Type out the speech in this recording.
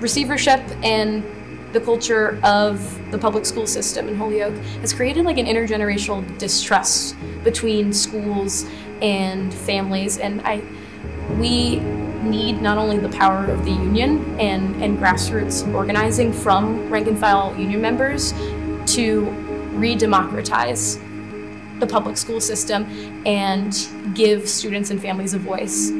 receivership and the culture of the public school system in Holyoke has created like an intergenerational distrust between schools and families and I we need not only the power of the union and, and grassroots organizing from rank and file union members to redemocratize the public school system and give students and families a voice.